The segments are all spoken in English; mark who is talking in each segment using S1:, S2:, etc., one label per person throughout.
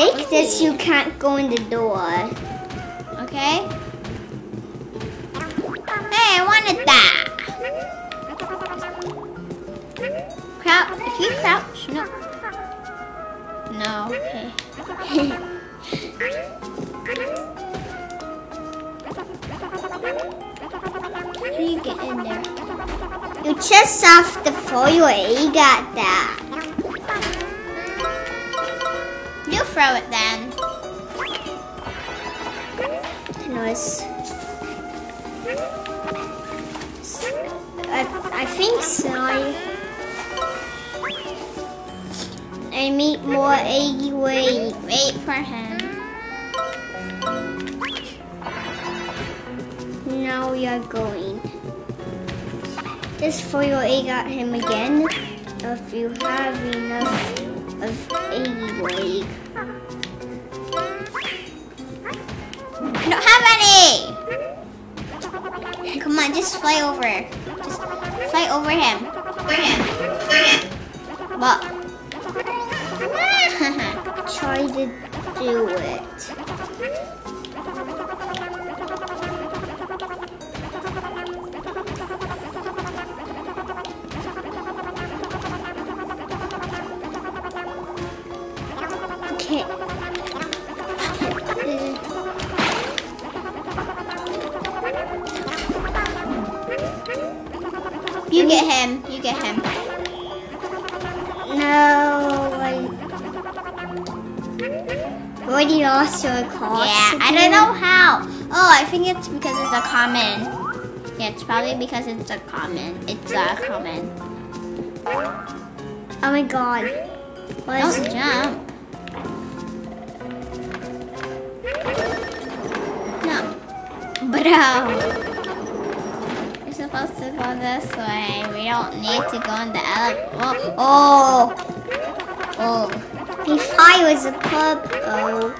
S1: Like this, you can't go in the door.
S2: Okay. Hey, I wanted that. Crouch. If you crouch, no. No. Okay. How do you get in there?
S1: You just have the your egg at that.
S2: You throw it then.
S1: Nice. I, I think so. I need more eggy way.
S2: Wait for him.
S1: Now we are going. Just throw your egg at him again. If you have enough of eggy
S2: I don't have any. Come on, just fly over. Just fly over him. Over him. Over him. What?
S1: Try to do it.
S2: Get him. You get him.
S1: No, I already lost your cost.
S2: Yeah, I don't know how. Oh, I think it's because it's a common. Yeah, it's probably because it's a common. It's a common.
S1: Oh my god. What is
S2: Don't jump. No. Bro. You're supposed to go this way. We don't need to go in the elevator. Oh. Oh. Oh.
S1: He thought was a pub. Oh.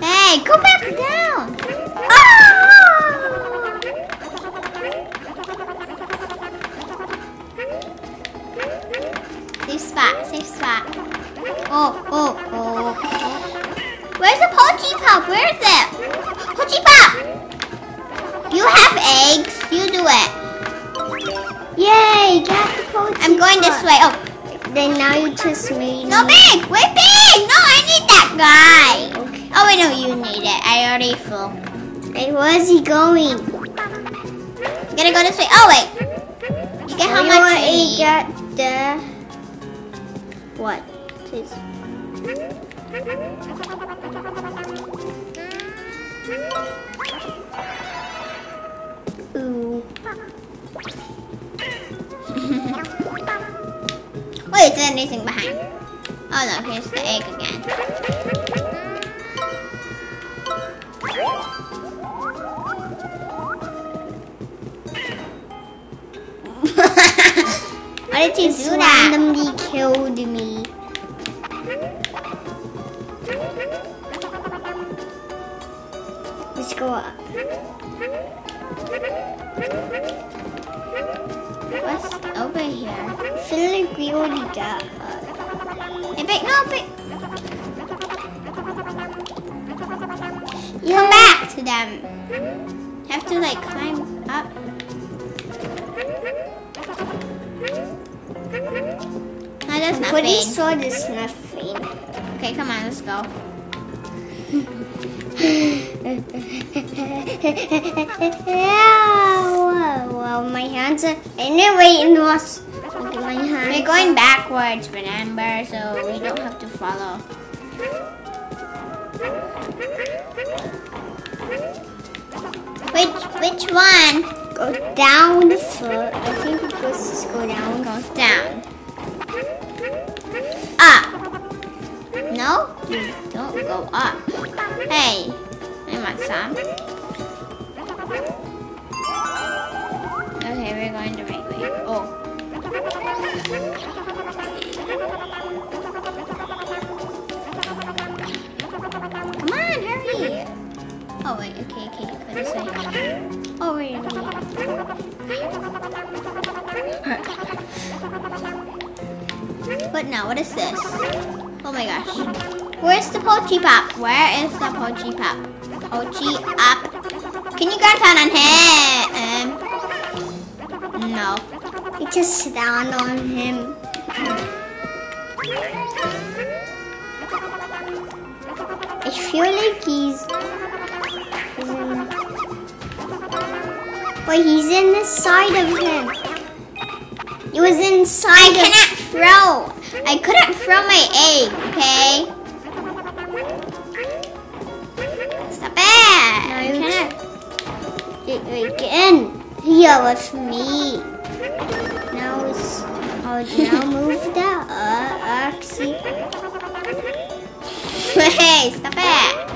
S2: Hey, go back down.
S1: Ah!
S2: Safe spot, safe spot. Oh, oh, oh. Where's the Pochi Pop? Where is it? Pochi Pop! You have eggs. You do it. This way. Oh,
S1: Then now you just made
S2: no, big. Wait, big. No, I need that guy.
S1: Okay.
S2: Oh, wait, no, you need it. I already flew.
S1: Hey, where's he going?
S2: You gotta go this way. Oh, wait. You get oh, how
S1: you
S2: much you need.
S1: get the what? Please. Ooh.
S2: Wait, is there anything behind? Oh, no, here's the egg again. Why did you
S1: This
S2: do that?
S1: randomly killed me. Let's go up.
S2: What's over here?
S1: I feel like we already got up.
S2: Hey, big, no, big.
S1: Yeah.
S2: Come back to them. Have to like climb up. No, there's
S1: What he
S2: nothing.
S1: saw this nothing.
S2: Okay, come on, let's go.
S1: Yeah, well, my hands are. Anyway, it was. Look at my hands.
S2: We're going backwards, remember? So we don't have to follow. Which which one
S1: Go down the foot. I think it goes go down.
S2: goes down? Up. No, don't go up. Hey, I want some. Okay, we're going the right way. Oh. Come on, hurry! Oh wait, okay, okay, go this way. Oh wait, But now, what is this? Oh my gosh. Where's the Pochi Pop? Where is the Pochi Pop? Pochi up. Can you down on him? No.
S1: You just down on him. I feel like he's. he's in, but he's in the side of him. It was inside
S2: I
S1: of
S2: cannot throw. I couldn't throw my egg, okay? Stop it.
S1: No, you
S2: cannot.
S1: it again. Here with me. Now it's. Oh, now move that. Uh, actually.
S2: Hey, stop it.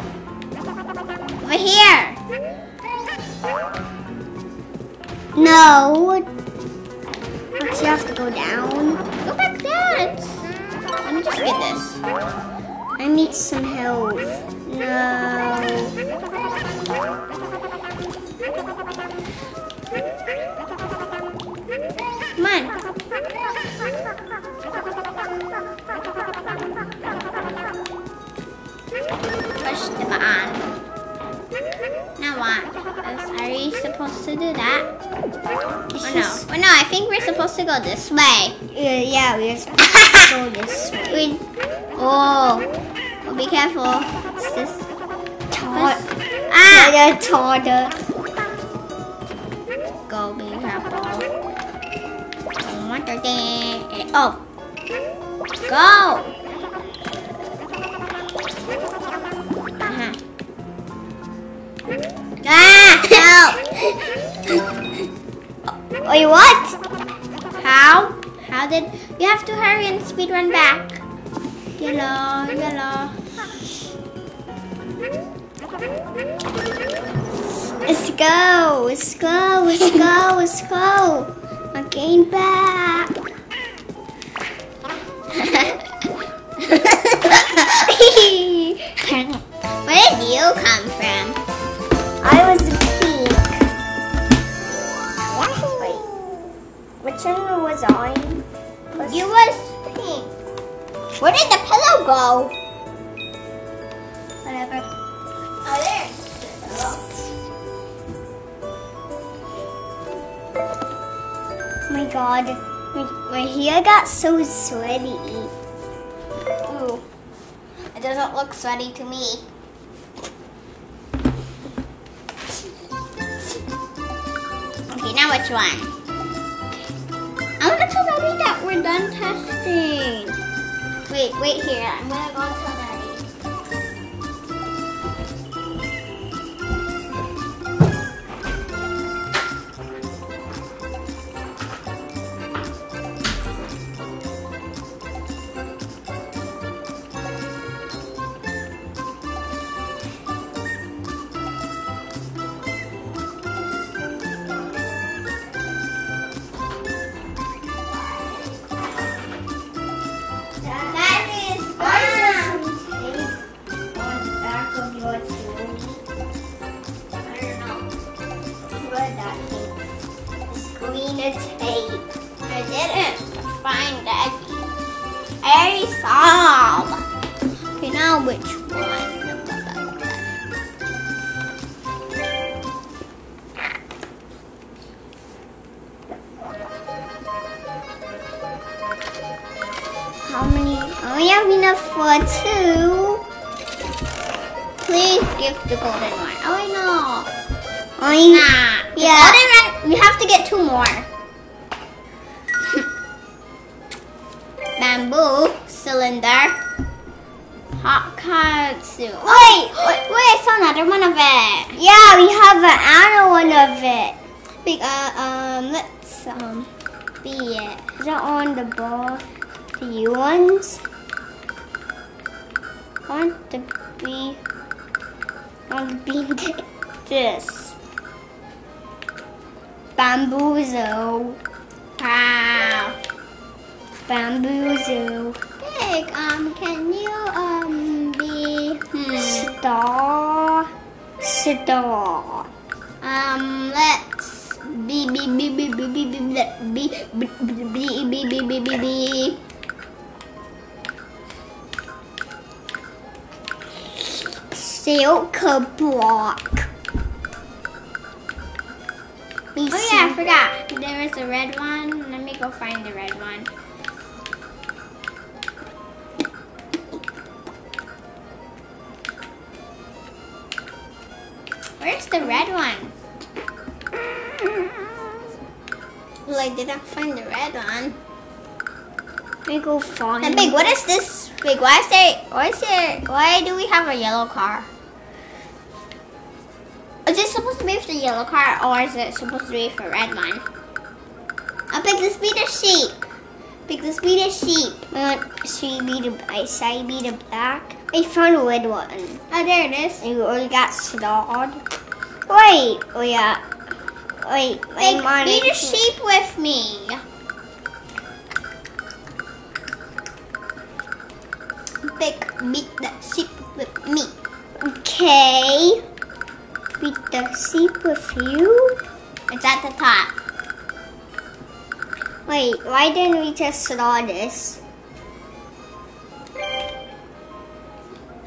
S2: Over here.
S1: No. Actually, you have to go down.
S2: Go back down. Let me this.
S1: I need some help. No.
S2: Come on. Push the button. Now what? Are you supposed to do that? Or no?
S1: just-
S2: Or no, I think we're supposed to go this way.
S1: Yeah, yeah, we're
S2: screen. Oh, oh, be careful. It's this
S1: Tor
S2: ah!
S1: the Torda. Uh.
S2: Go be careful. I the. Oh, go. Uh-huh. Ah! Help!
S1: Wait, what?
S2: How? You have to hurry and speed run back? Yellow, yellow.
S1: Let's go. Let's go. Let's go. Let's go. I'm back.
S2: Where did you come from?
S1: I was Which one was I? Was
S2: You was pink. Where did the pillow go? Whatever. Oh, there.
S1: Oh my god. My, my hair got so sweaty.
S2: Ooh. It doesn't look sweaty to me. Okay, now which one? I'm not so ready that we're done testing. Wait, wait here. I'm gonna go until ready. Big, um, can you um be hmm,
S1: Star. Star.
S2: um let's be be be be be be be be be be be be be be be
S1: Silka block.
S2: Oh yeah, I forgot. There was a red one. Let me go find the red one. The red one? Well, I didn't find the red one.
S1: we go find.
S2: And Big, what is this? Big, why is there? Why is there? Why do we have a yellow car? Is this supposed to be for the yellow car, or is it supposed to be for red one? I Big, let's be the sheep. Big, let's be the sheep.
S1: I want should be the I say be the black. I found a red one.
S2: Oh, there it is.
S1: You already got starred. Wait, oh yeah. Wait,
S2: Big,
S1: I'm
S2: be the sheep with me. Big, beat the sheep with me.
S1: Okay. Beat the sheep with you.
S2: It's at the top.
S1: Wait, why didn't we just draw this?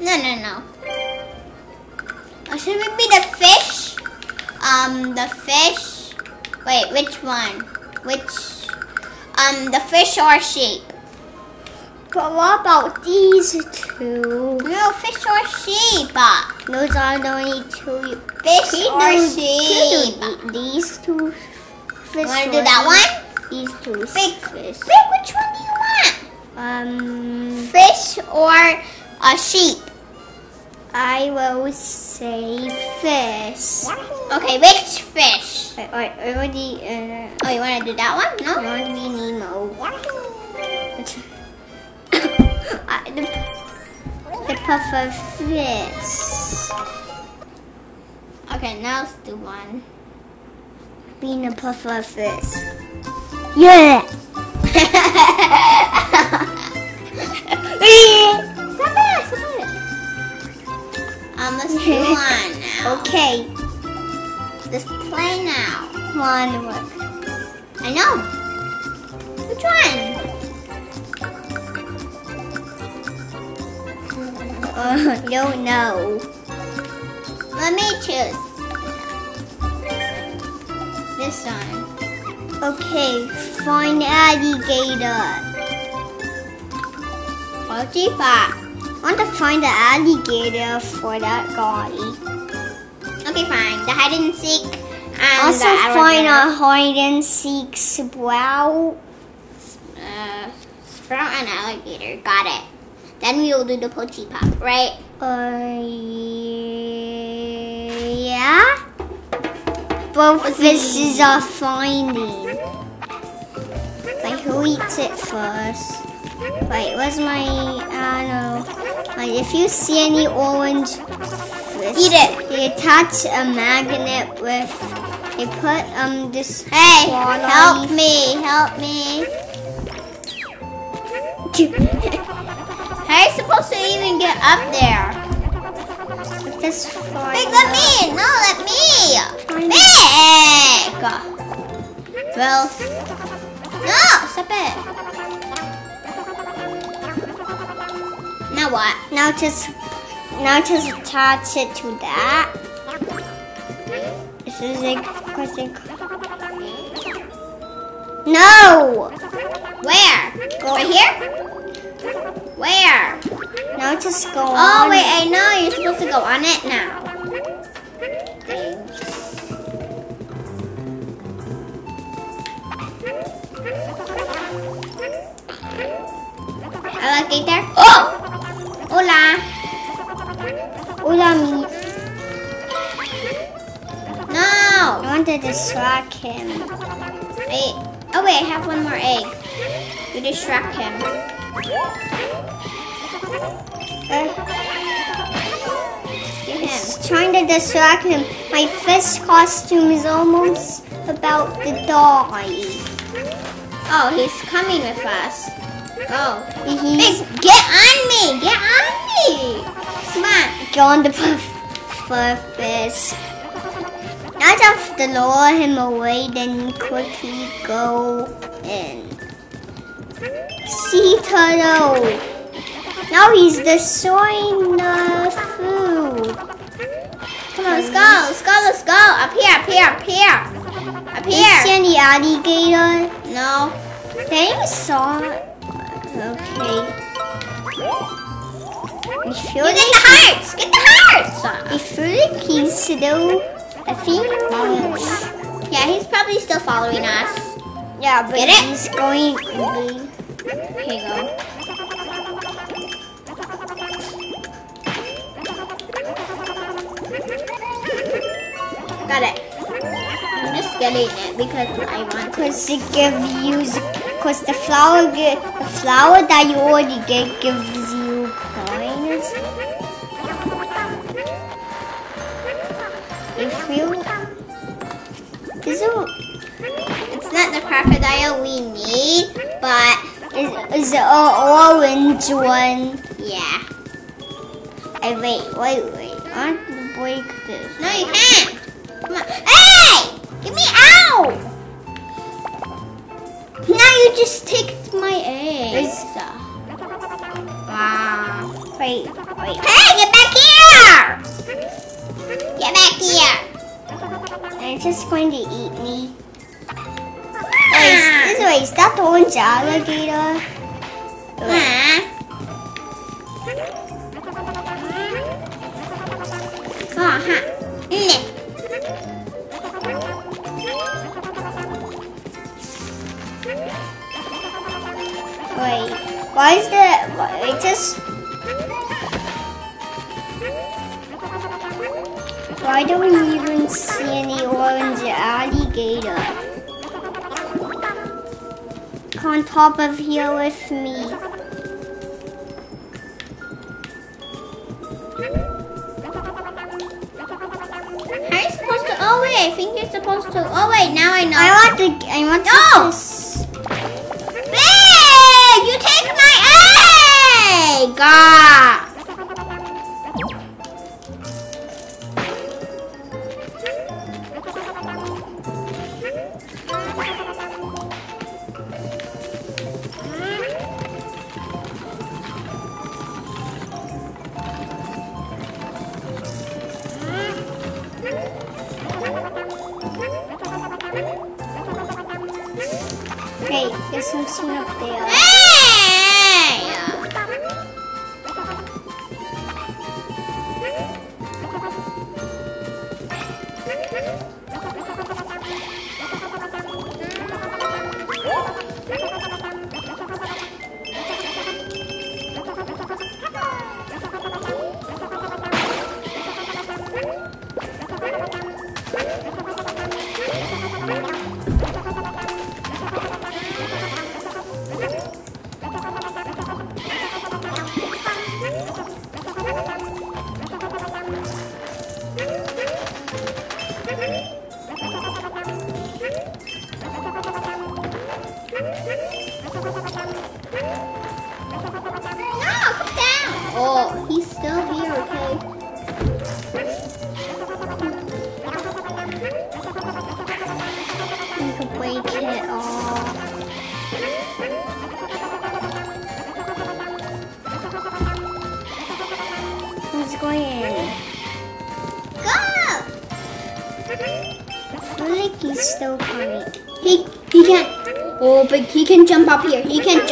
S2: No, no, no. Or should we be the fish? Um, the fish. Wait, which one? Which? Um, the fish or sheep?
S1: But what about these two?
S2: No, fish or sheep.
S1: Those are the only two.
S2: Fish or sheep?
S1: These two.
S2: You wanna do that one?
S1: These two
S2: Big.
S1: fish.
S2: Big, which one do you want?
S1: Um,
S2: Fish or a sheep?
S1: I will say fish.
S2: Okay, which fish?
S1: I, I already. Uh,
S2: Oh, you wanna do that one? No.
S1: I want to be Nemo. Uh, the, the puffer fish.
S2: Okay, now let's do one.
S1: Being a puffer fish. Yeah.
S2: Stop it! Stop it! Do one now.
S1: okay.
S2: Let's play now.
S1: One look.
S2: I know. Which one?
S1: Uh, don't know.
S2: Let me choose. This one.
S1: Okay, find alligator.
S2: Mochipa.
S1: I want to find the alligator for that guy.
S2: Okay, fine. The hide and seek and
S1: also
S2: the
S1: find a hide and seek sprout.
S2: uh, sprout and alligator. Got it. Then we will do the pochi pop, right?
S1: Uh, yeah. Both fishes are finding. Like who eats it first? Wait, where's my? I don't know. Like if you see any orange
S2: Eat it.
S1: You attach a magnet with. They put um this.
S2: Hey, help me, help me. How are you supposed to even get up there?
S1: This far.
S2: Big, let me. No, let me. Big. Well, no, stop it. Now what?
S1: Now just now just attach it to that. This is a question. No!
S2: Where? Right here? Where?
S1: Now just go
S2: Oh,
S1: on.
S2: wait, I know. You're supposed to go on it now. Alligator. Oh! Hola.
S1: Hola, me.
S2: No.
S1: I want to distract him.
S2: Wait. Oh, wait, I have one more egg. You distract him.
S1: Uh,
S2: Get him.
S1: he's trying to distract him. My fish costume is almost about to die.
S2: Oh, he's coming with us. Oh. Mm-hmm.
S1: He's
S2: Big, get on me! Get on me! Come on.
S1: gone to puff for fish. Now I have to lure him away, then quickly go in. Sea turtle. Now he's destroying the food.
S2: Come on, let's go, let's go, let's go. Up here, up here, up here. Up
S1: You
S2: here.
S1: see any alligator?
S2: No.
S1: Then you saw it. Okay. Feel
S2: You get the hearts. Get the hearts.
S1: I feel like he's still I think
S2: Yeah, he's probably still following us.
S1: Yeah, but
S2: Get it?
S1: he's going
S2: Here you go. Got it. I'm just getting it because I want to.
S1: It gives you, because the flower, the flower that you already get gives you coins. If you, is it,
S2: It's not the crocodile we need, but
S1: is, is it an orange one?
S2: yeah.
S1: Hey, wait, wait, wait. I want to break this.
S2: No, you can't. Come on. Hey! Get me out! You just take my eggs. Wow.
S1: Wait, wait.
S2: Hey, get back here! Get back here.
S1: It's just going to eat me. Ah. Wait, is, way, is that the orange alligator? Wait,
S2: Huh? Oh, huh.
S1: Wait. Why is the, why- it just, why don't we even see any orange alligator? On top of here with me.
S2: How are you supposed to? Oh wait, I think you're supposed to. Oh wait, now I know.
S1: I want to, I want to
S2: No! Egg!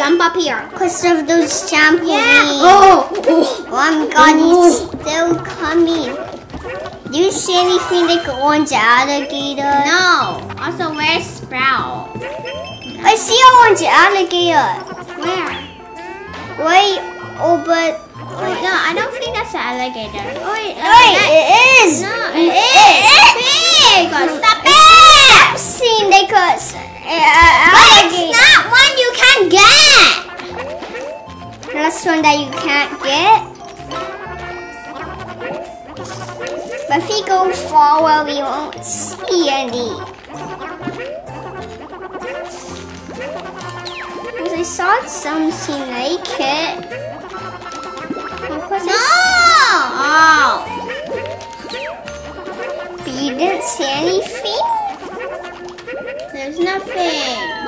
S2: Jump up here.
S1: Because of those trampolines.
S2: Yeah. Oh, oh.
S1: Oh my god, he's
S2: Ooh.
S1: still coming. Do you see anything like orange alligator?
S2: No. Also, where's Sprout?
S1: I see orange alligator.
S2: Where?
S1: Wait, oh, but.
S2: Wait, no, I don't think that's an alligator. Oh, wait, uh,
S1: Wait,
S2: that-
S1: it is.
S2: No, it is. Big. Stop it.
S1: I've seen like a s- uh, alligator.
S2: One
S1: that you can't get. But if we go well, we won't see any. Because I saw something like it.
S2: No. Oh.
S1: But you didn't see anything?
S2: There's nothing.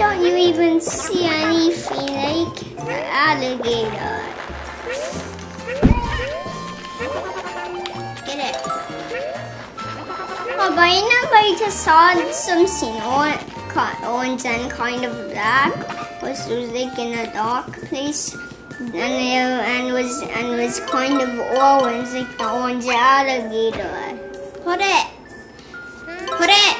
S1: Don't you even see anything like an alligator?
S2: Get it.
S1: Oh, but I just saw on orange and kind of black. Was was like in a dark place, and it, and was and was kind of orange like the orange alligator.
S2: Put it. Put it.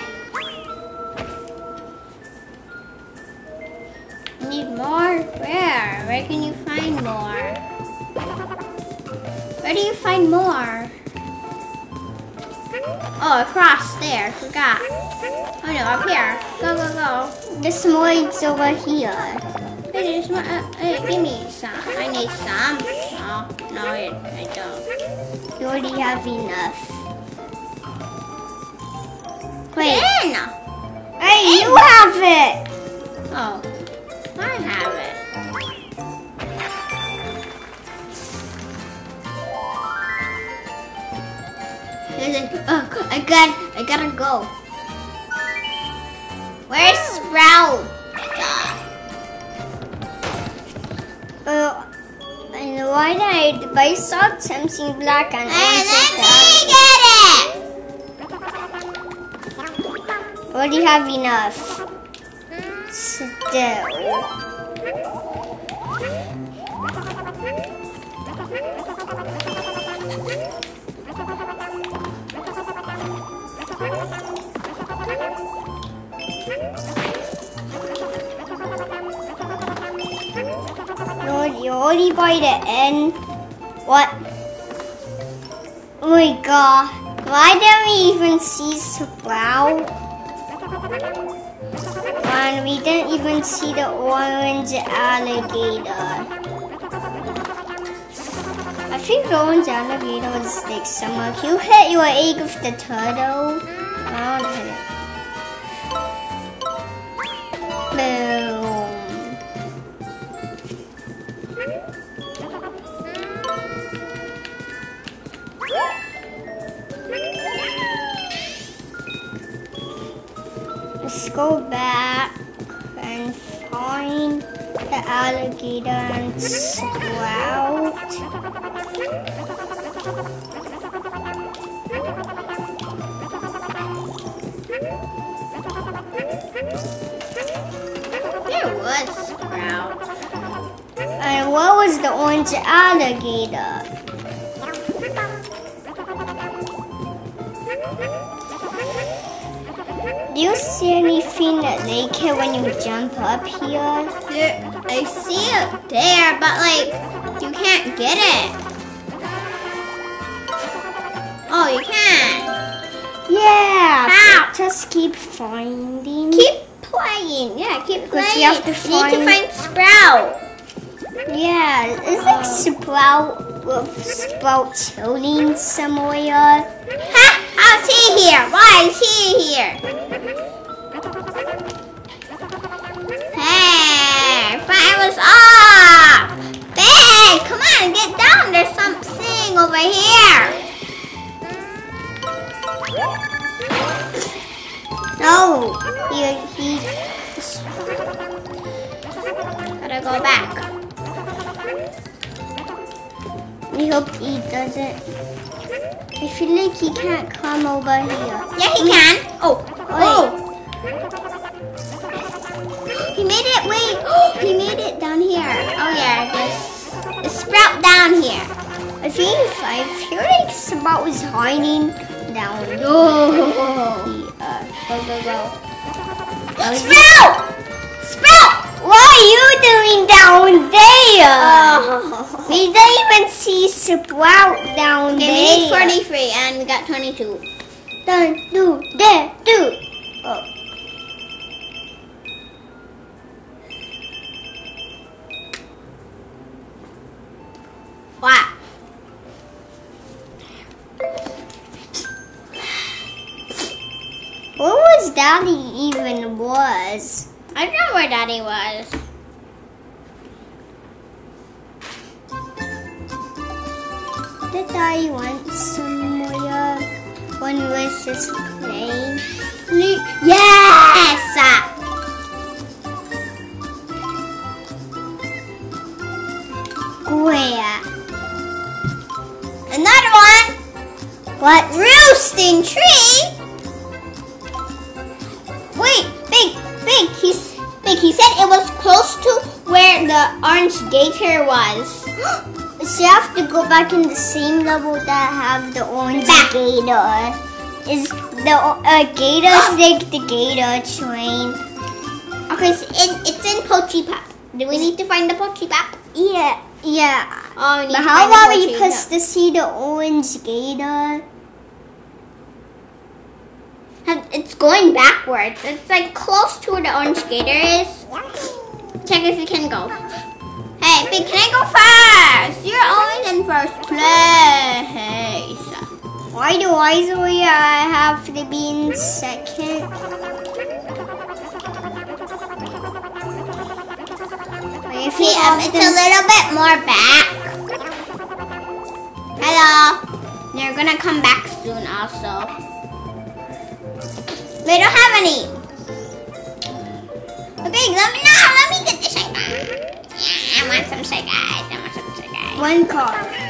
S2: Where? Can you find more? Where do you find more? Oh, across there. Forgot. Oh no, up here. Go, go, go.
S1: The smoids over here.
S2: Hey, there's more. Uh, hey, give me some. I need some. Oh, no, I, I don't.
S1: You already have enough.
S2: Wait. In.
S1: Hey, you have it.
S2: Oh, Oh, I got, I gotta go. Where's Sprout?
S1: Uh, and why did I, I saw something black and
S2: Hey, let me get it!
S1: Already have enough. Still. Already by the end. What? Oh my god. Why didn't we even see Sprout? And we didn't even see the orange alligator. I think the orange alligator was like somewhere. Can you hit your egg with the turtle? Oh, I don't hit it. Boom. Alligator and sprout.
S2: There was Sprout.
S1: And what was the orange alligator? You see anything that like it when you jump up here?
S2: There, I see it there, but like, you can't get it. Oh, you can.
S1: Yeah.
S2: How?
S1: Just keep finding.
S2: Keep playing. Yeah, keep playing.
S1: you have to find...
S2: You need to
S1: find-
S2: find Sprout.
S1: Yeah, it's like sprout with sprout chilling somewhere.
S2: How's he here? Why is he here? Hey, fire was off! Big, come on, get down. There's something over here.
S1: No, he he.
S2: Gotta go back.
S1: We hope he doesn't. I feel like he can't come over here.
S2: Yeah, he can. Oh, oh. He made it, wait. He made it down here. Oh, yeah, there's a sprout down here.
S1: I think I feel like sprout is hiding down there. He, uh, go go go. Oh,
S2: Sprout! Sprout!
S1: What are you doing down there?
S2: Oh.
S1: We didn't even see sprout down
S2: Okay, we
S1: there.
S2: need 43 and we got 22.
S1: Done, do, there, do. Oh. where Daddy was. Did Daddy want some more when was just
S2: name? Yes! Was.
S1: So you have to go back in the same level that have the orange
S2: Back.
S1: gator. Is the uh, gator like the gator train?
S2: Okay, so it, it's in Pochi Pop. Do we need to find the Pochi Pop?
S1: Yeah, yeah.
S2: Oh,
S1: But how about we push to see the orange gator?
S2: It's going backwards. It's like close to where the orange gator is. Check if you can go. First place.
S1: Why do I always uh, have to be in second? If you
S2: Okay, um, it's a little bit more back. Hello. You're gonna come back soon also. They don't have any. Okay, let me know. Let me get the shake. Yeah, I want some shake Guys. I want some Shy Guys.
S1: one car.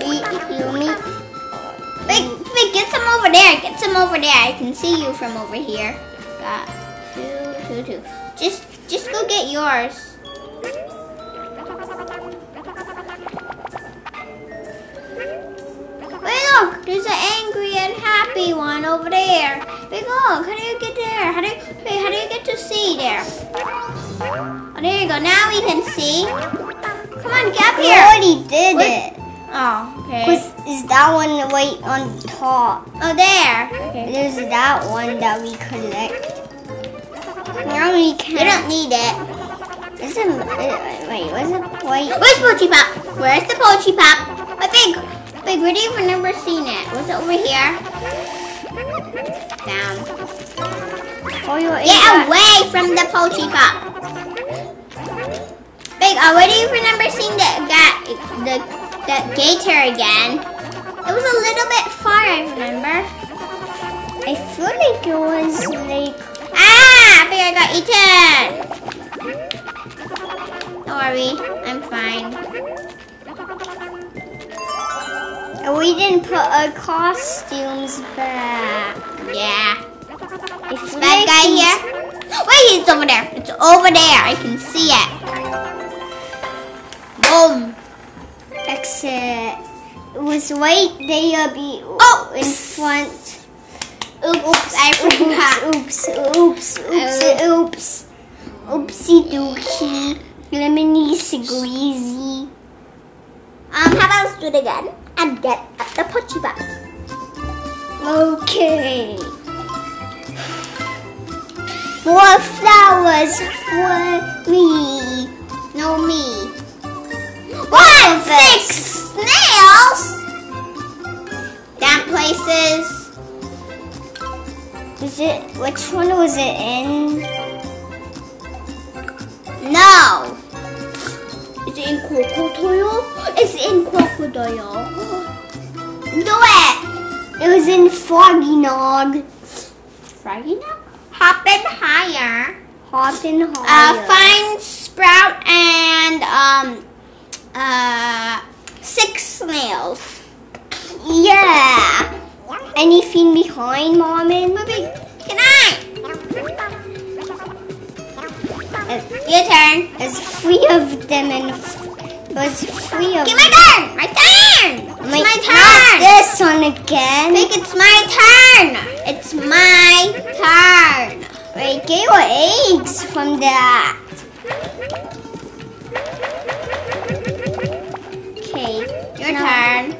S1: You meet.
S2: Wait, wait, get some over there. Get some over there. I can see you from over here. Got two, two, two. Just, just go get yours. Wait, look, there's an angry and happy one over there. Wait, look, how do you get there? How do you, wait, how do you get to see there? Oh, there you go. Now we can see. Come on, get up
S1: We
S2: here.
S1: already did
S2: What?
S1: it.
S2: Oh, okay.
S1: Cause is that one right on top?
S2: Oh, there. Okay.
S1: There's that one that we collect. Now we can.
S2: You don't need it.
S1: Is it? Uh, wait, was it white?
S2: Where's Pochi Pop? Where's the Pochi Pop? I think. Big, where do you never seen it? Was it over here? Down.
S1: Oh, you
S2: Get away from the Pochi Pop. Big, uh, where do you remember seeing the gat, the the gator again? It was a little bit far, I remember.
S1: I feel like it was like.
S2: Ah, Big, I got eaten. Don't worry, I'm fine.
S1: We didn't put our costumes back.
S2: Yeah.
S1: I feel
S2: Bad guy here? Wait, it's over there. It's over there. I can see it. Boom.
S1: Exit. It was right there. Be
S2: Oh!
S1: in front.
S2: Oops, I forgot.
S1: Oops, oops, oops, oops, oops. Oopsie doopsie. Lemony squeezy.
S2: Um, how about let's do it again and get at the Pochi back.
S1: Okay. More flowers for me.
S2: No, me. What? Six snails? Damn places.
S1: Is it? Which one was it in?
S2: No. Is it in crocodile? It's in crocodile. Do it.
S1: It was in Froggy Nog.
S2: Froggy now? Hopping higher.
S1: Hoppin'
S2: Uh,
S1: higher.
S2: find Sprout and um uh six snails.
S1: Yeah. Anything behind, Mom and.
S2: Can I? Your turn.
S1: There's three of them and there's three of
S2: Give my turn. My turn. It's my
S1: Not
S2: turn.
S1: this one again.
S2: Think it's my turn. It's my turn.
S1: Wait, get your eggs from that. Okay.
S2: Your
S1: No.
S2: turn.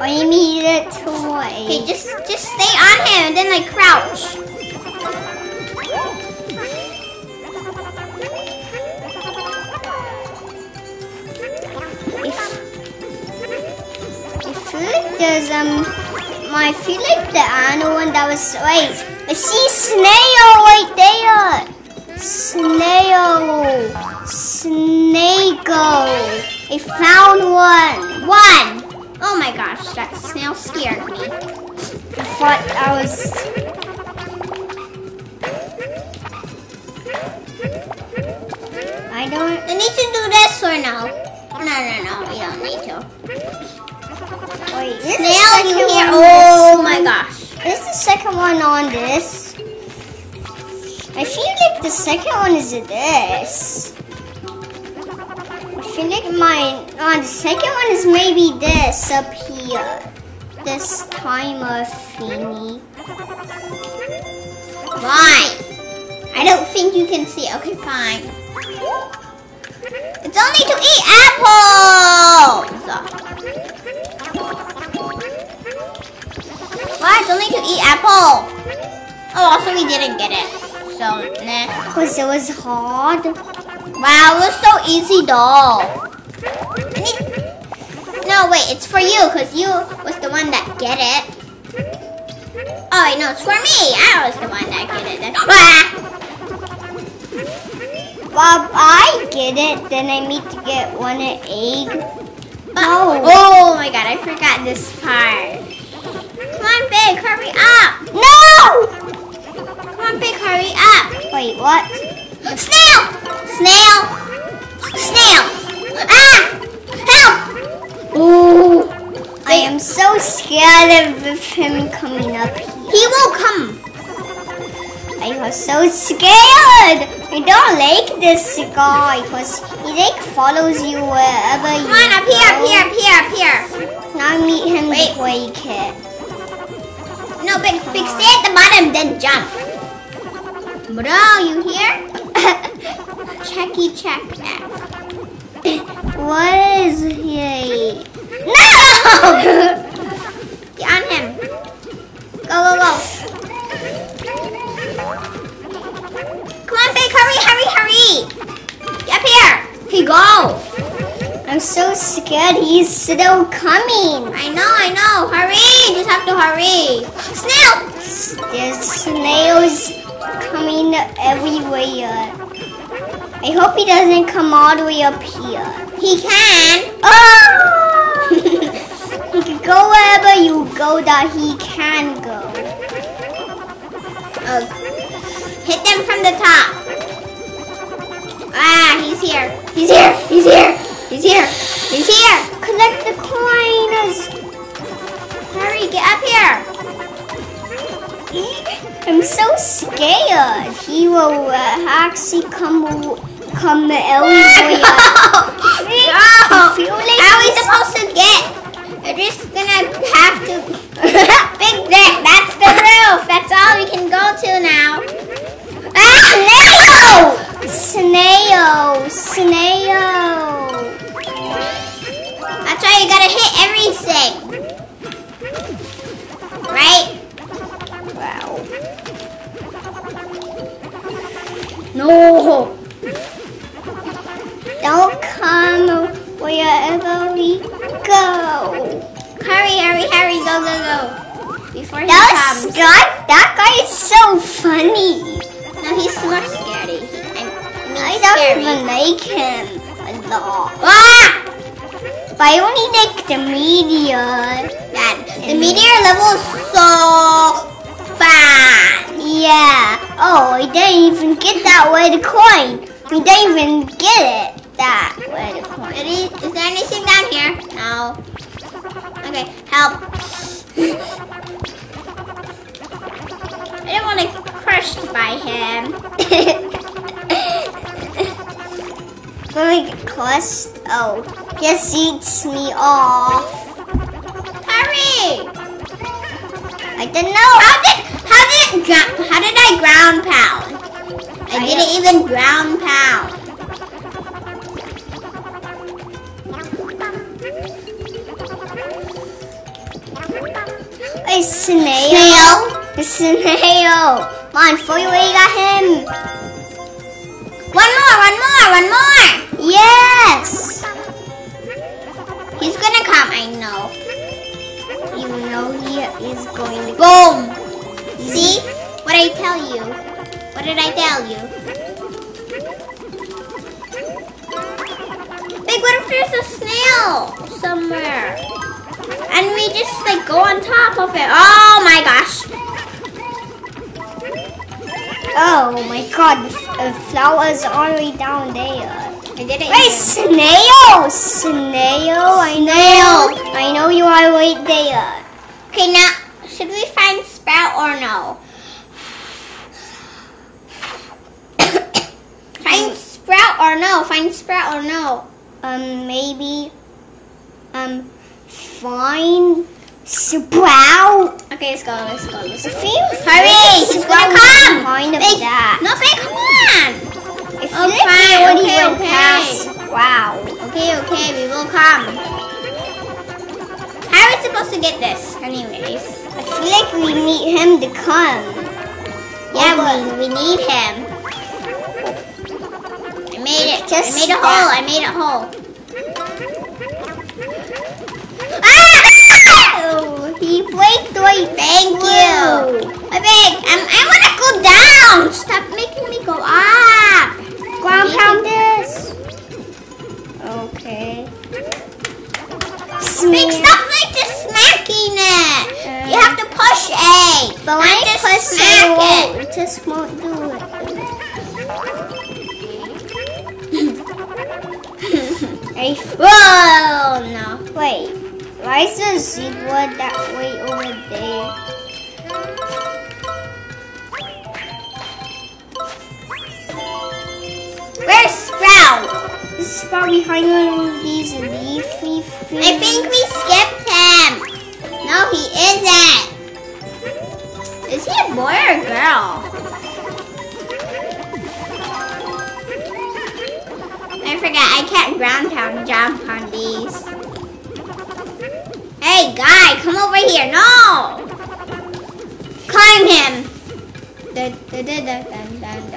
S1: I need it to more
S2: Okay, just just stay on him and then like crouch.
S1: If, feel like there's um, I feel like the animal one that was wait. I see snail right there. Snail, snake. I found one.
S2: One. Oh my gosh, that snail scared me.
S1: I thought I was. I don't.
S2: I need to do this or no? No, no, no, we don't need to.
S1: Wait,
S2: Snail, you hear?
S1: one
S2: Oh my gosh.
S1: Is the second one on this? I feel like the second one is this. I feel like my uh, the second one is maybe this up here. This timer thingy.
S2: Why? I don't think you can see. Okay, fine. It's only to eat apples. What? It's only to eat apple. Oh, also we didn't get it. So, nah.
S1: Cause it was hard.
S2: Wow, it was so easy though. No, wait, it's for you because you was the one that get it. Oh, wait, no, it's for me. I was the one that get it. Ah!
S1: Bob, I get it. Then I need to get one egg.
S2: Oh. oh my god, I forgot this part. Come on, Big, hurry up.
S1: No!
S2: Come on, Big, hurry up.
S1: Wait, what?
S2: Snail! Snail! Snail! Ah! Help!
S1: Ooh. I am so scared of him coming up here.
S2: He will come.
S1: I was so scared. I don't like this guy because he like follows you wherever you
S2: Come on, up here, up here, up here, up here.
S1: Now meet him
S2: Wait.
S1: break can.
S2: No, Big, Big, stay at the bottom, then jump. Bro, you here? Checky check that.
S1: What is he?
S2: No! Get on him. Go, go, go. Come on, Big, hurry, hurry, hurry. Get up here. Hey, go.
S1: I'm so scared. He's still coming.
S2: I know, I know. Hurry. You just have to hurry. Snail.
S1: There's snails coming everywhere. I hope he doesn't come all the way up here.
S2: He can.
S1: Oh! he can go wherever you go that he can go.
S2: Oh. Hit them from the top. Ah, he's here. He's here. He's here. He's here. He's here.
S1: Collect the coins.
S2: Hurry, get up here.
S1: I'm so scared. He will uh, actually come come everywhere.
S2: no.
S1: I feel like
S2: How are we supposed to get? We're just gonna have to. Big Dick, that's the roof. That's all we can go to now. Ah,
S1: Snail! Snail!
S2: That's why you gotta hit everything. Right?
S1: No! Don't come wherever we go.
S2: Hurry, hurry, hurry, go, go, go. Before he
S1: That
S2: comes.
S1: guy, that guy is so funny.
S2: No, he's more scary. He, I, I mean,
S1: I
S2: scary.
S1: don't even like him a lot.
S2: Ah!
S1: But I only like the meteor.
S2: Dad, the meteor level is so
S1: Yeah. Oh, I didn't even get that red coin. We didn't even get it. That red coin.
S2: Is, is there anything down here? No. Okay, help. I don't want to get crushed by him.
S1: When we get crushed, oh, just eats me off.
S2: Hurry!
S1: I don't know.
S2: How did how did it gra- how did I ground pound? I
S1: I
S2: didn't even ground pound.
S1: A snail.
S2: Snail.
S1: A snail. Come on, fully got him.
S2: One more, one more, one more.
S1: Yes.
S2: He's gonna come, I know.
S1: You know he is going to
S2: Boom. See what I tell you? What did I tell you? Big, what if there's a snail somewhere? And we just like go on top of it. Oh my gosh.
S1: Oh my god, the uh, flowers all the way down there.
S2: I did it.
S1: Hey, snail! Snail, I know. I know you are right there.
S2: Okay, now should we find Sprout or no? Find um, Sprout or no. Find Sprout or no.
S1: Um, maybe. Um, find Sprout.
S2: Okay, let's go. Let's go. Let's go. Hurry, she's gonna come.
S1: Behind of that.
S2: No, Faye, come on.
S1: I feel like we
S2: fine,
S1: already
S2: okay,
S1: went
S2: okay.
S1: past Sprout.
S2: Okay, okay, we will come. How are we supposed to get this, anyways?
S1: I feel like we need him to come.
S2: Yeah,
S1: Oh,
S2: we, we need him. I made it.
S1: Just
S2: I made a hole. I made a hole. Ah!
S1: Oh, he break right
S2: Thank
S1: through.
S2: you. I beg. I'm, I want to go down. Stop making me go up.
S1: Ground pound this. Okay.
S2: Big, stop like just smacking it.
S1: Uh,
S2: you have to push A.
S1: But when I
S2: just
S1: push
S2: smack
S1: it,
S2: it.
S1: won't- it just won't do it.
S2: Whoa, no.
S1: wait. Why is the zebra that way over there?
S2: Where's Sprout?
S1: This is probably behind one of these leafy things.
S2: I think we skipped him. No, he isn't. Is he a boy or a girl? I forgot. I can't ground pound jump on these. Hey, guy, come over here. No. Climb him.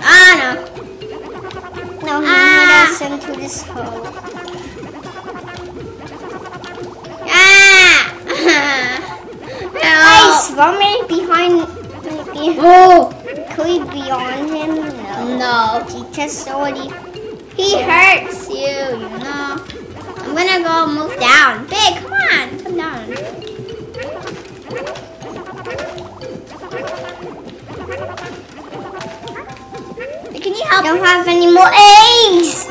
S2: Ah, no.
S1: No, he
S2: Ah.
S1: us into this hole.
S2: Ah! Help.
S1: Roman behind. behind
S2: Oh.
S1: could we be on him? No.
S2: No.
S1: He just already.
S2: He hurts you, you know. I'm gonna go move down. Big, come on,
S1: I don't have any more eggs.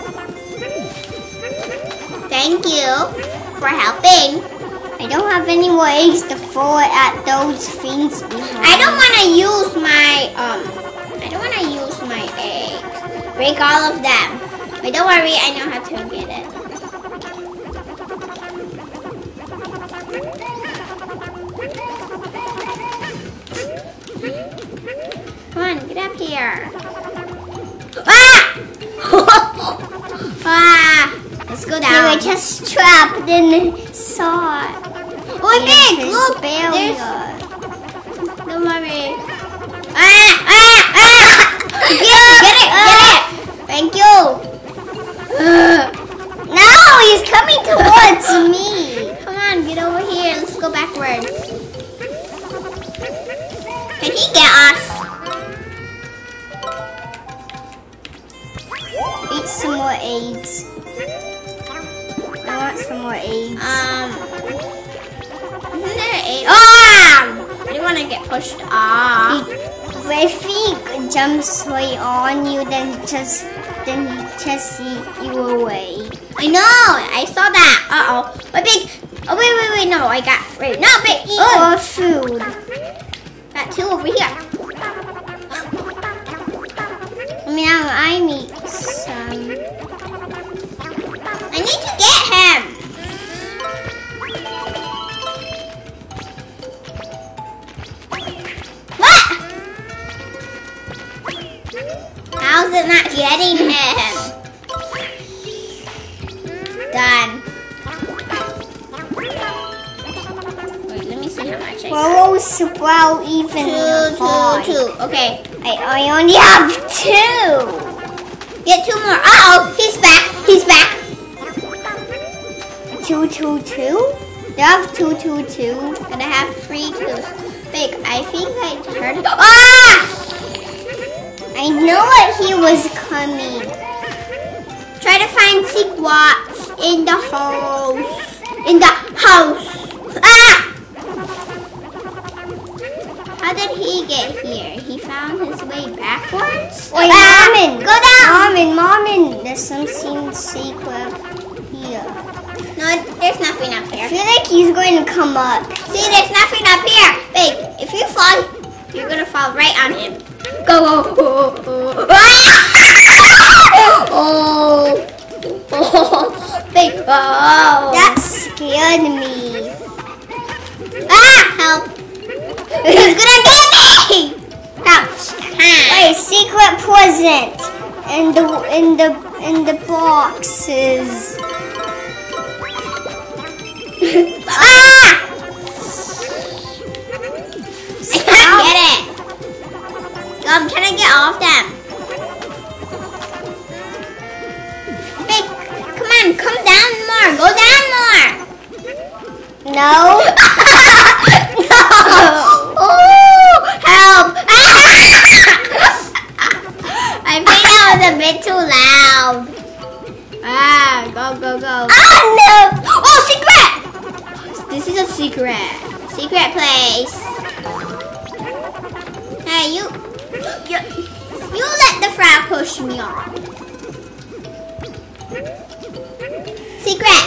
S2: Thank you for helping.
S1: I don't have any more eggs to throw at those things behind.
S2: I don't want to use my um. I don't want to use my eggs. Break all of them. But don't worry, I know how to get it. Come on, get up here. Ah! Let's go down.
S1: They were just trapped in the saw.
S2: oh, big! Look,
S1: failure.
S2: there's Don't worry. Ah! Ah! Ah! Get it! Get it! Get it! Twos. Big, I think I heard. Ah!
S1: I know what he was coming.
S2: Try to find squats in the house. In the house. Ah! How did he get here? He found his way backwards?
S1: Wait,
S2: Ah!
S1: Marvin.
S2: Go down!
S1: Marvin, Marvin. There's something secret here.
S2: There's nothing up here.
S1: I feel like he's going to come up.
S2: See, there's nothing up here. Big, if you fall, you're gonna fall right on him. Go, go, go, go. Ah! Oh! Big. Oh.
S1: That scared me.
S2: Ah! Help! He's gonna get me! Ouch!
S1: Wait, secret present in the in the in the boxes.
S2: Ah! I can't get it. I'm trying to get off them. Big, come on, come down more. Go down more.
S1: No.
S2: no! Oh, help! I think that was a bit too loud. Ah, go, go, go.
S1: Ah no!
S2: This is a secret. Secret place. Hey, you, you, you let the frog push me off. Secret.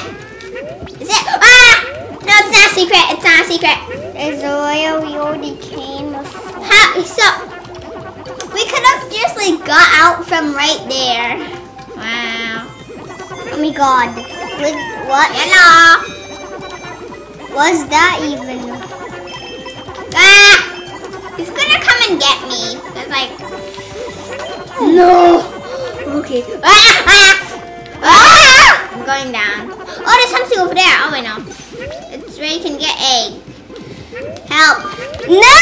S2: Is it? Ah! No, it's not secret. It's not secret.
S1: Is where we already came.
S2: How? So we could have just like got out from right there. Wow.
S1: Oh my god. What, what
S2: Hello.
S1: Was that even?
S2: Ah! He's gonna come and get me. It's like
S1: No.
S2: okay. Ah! Ah! Ah! I'm going down. Oh, there's something over there. Oh, I know. It's where you can get egg. Help!
S1: No!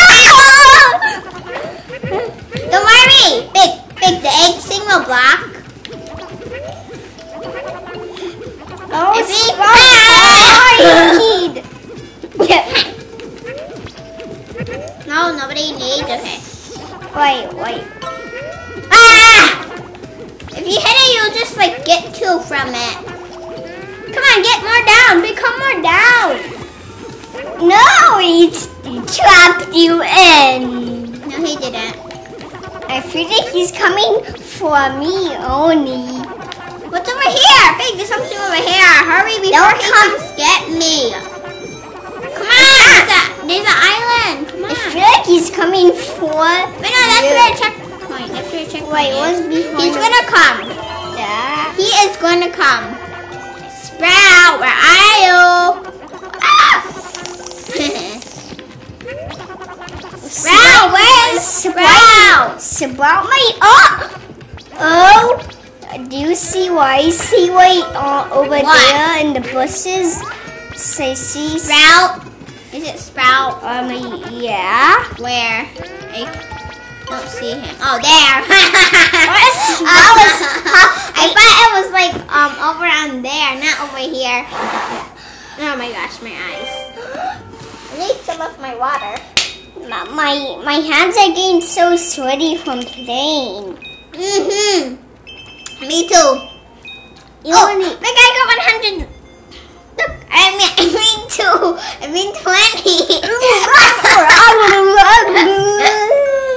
S2: Don't worry. Big, big. The egg thing will block.
S1: Oh,
S2: If he-
S1: Sprite!
S2: No, nobody needs. Okay.
S1: wait, wait.
S2: Ah! If you hit it, you'll just like get two from it. Come on, get more down. Become more down.
S1: No, he, he trapped you in.
S2: No, he didn't.
S1: I feel like he's coming for me only.
S2: What's over here? Big, there's something over here. Hurry before
S1: Don't
S2: he
S1: come.
S2: comes get me. On. There's an island. Come
S1: I feel like he's coming for
S2: Wait, no, that's
S1: you.
S2: where checkpoint. That's where checkpoint
S1: Wait, what's behind
S2: He's gonna come.
S1: that.
S2: He is going to come. Sprout, where are you? Ah! Sprout, where is Sprout?
S1: Sprout my up. Oh, do you see why see right uh, over
S2: What?
S1: there in the bushes? Say see
S2: Sprout? Is it Sprout?
S1: Um, yeah.
S2: Where? I don't see him. Oh, there.
S1: That was-
S2: I thought it was like um over on there, not over here. Oh my gosh, my eyes. I need some of my water.
S1: My, my my hands are getting so sweaty from playing.
S2: Mm-hmm. Me too.
S1: You
S2: oh,
S1: only
S2: my guy got 100. I mean, I mean two. I mean twenty.